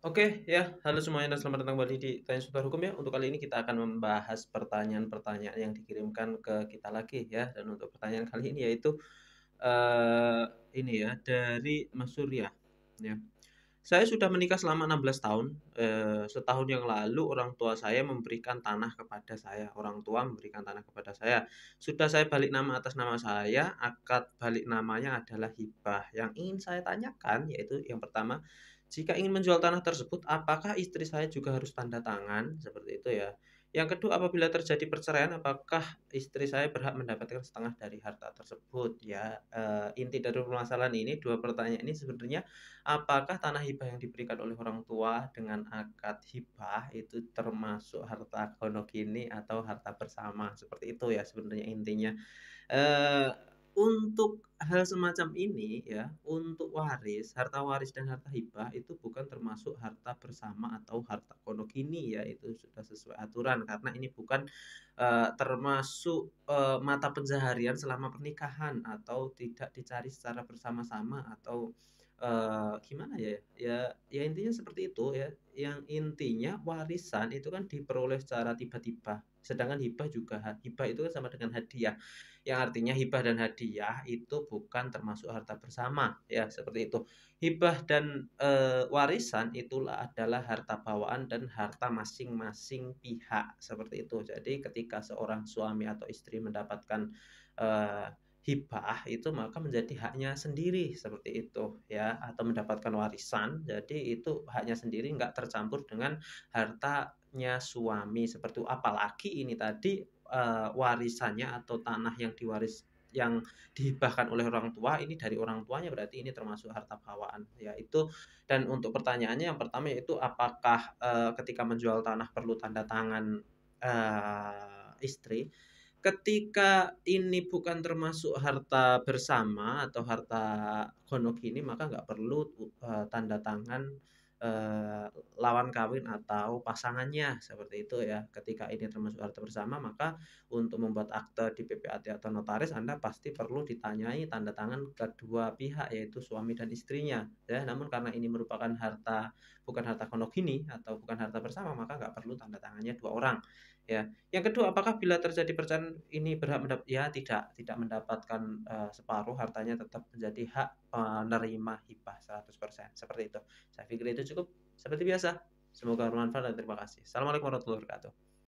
Oke ya, halo semuanya dan selamat datang kembali di Tanya Seputar Hukum ya. Untuk kali ini kita akan membahas pertanyaan-pertanyaan yang dikirimkan ke kita lagi ya. Dan untuk pertanyaan kali ini yaitu uh, ini ya dari Mas Surya ya. Saya sudah menikah selama 16 tahun. Eh, setahun yang lalu orang tua saya memberikan tanah kepada saya. Orang tua memberikan tanah kepada saya. Sudah saya balik nama atas nama saya, akad balik namanya adalah hibah. Yang ingin saya tanyakan yaitu yang pertama, jika ingin menjual tanah tersebut, apakah istri saya juga harus tanda tangan? Seperti itu ya. Yang kedua, apabila terjadi perceraian, apakah istri saya berhak mendapatkan setengah dari harta tersebut? Ya, e, inti dari permasalahan ini, dua pertanyaan ini sebenarnya, apakah tanah hibah yang diberikan oleh orang tua dengan akad hibah itu termasuk harta konogini atau harta bersama? Seperti itu ya sebenarnya intinya. E, untuk hal semacam ini ya, untuk waris, harta waris dan harta hibah itu bukan termasuk harta bersama atau harta konogini ya, itu sudah sesuai aturan. Karena ini bukan uh, termasuk uh, mata pencaharian selama pernikahan atau tidak dicari secara bersama-sama atau uh, gimana ya? Ya ya intinya seperti itu ya. Yang intinya warisan itu kan diperoleh secara tiba-tiba. Sedangkan hibah juga hibah itu kan sama dengan hadiah. Yang artinya hibah dan hadiah itu bukan termasuk harta bersama ya, seperti itu. Hibah dan e, warisan itulah adalah harta bawaan dan harta masing-masing pihak, seperti itu. Jadi ketika seorang suami atau istri mendapatkan e, hibah itu maka menjadi haknya sendiri seperti itu ya. Atau mendapatkan warisan jadi itu haknya sendiri nggak tercampur dengan hartanya suami. Seperti itu apalagi ini tadi uh, warisannya atau tanah yang diwaris yang dihibahkan oleh orang tua ini dari orang tuanya berarti ini termasuk harta bawaan ya itu. Dan untuk pertanyaannya yang pertama yaitu apakah uh, ketika menjual tanah perlu tanda tangan uh, istri ketika ini bukan termasuk harta bersama atau harta gonok ini maka nggak perlu uh, tanda tangan uh, lawan kawin atau pasangannya seperti itu ya. Ketika ini termasuk harta bersama maka untuk membuat akte di PPAT atau notaris Anda pasti perlu ditanyai tanda tangan kedua pihak yaitu suami dan istrinya ya. Namun karena ini merupakan harta bukan harta gonok ini atau bukan harta bersama maka nggak perlu tanda tangannya dua orang ya. Yang kedua, apakah bila terjadi perceraian ini berhak mendapat ya tidak tidak mendapatkan uh, separuh hartanya tetap menjadi hak penerima hibah 100%. Seperti itu. Saya pikir itu cukup seperti biasa. Semoga bermanfaat dan terima kasih. Assalamualaikum warahmatullahi wabarakatuh.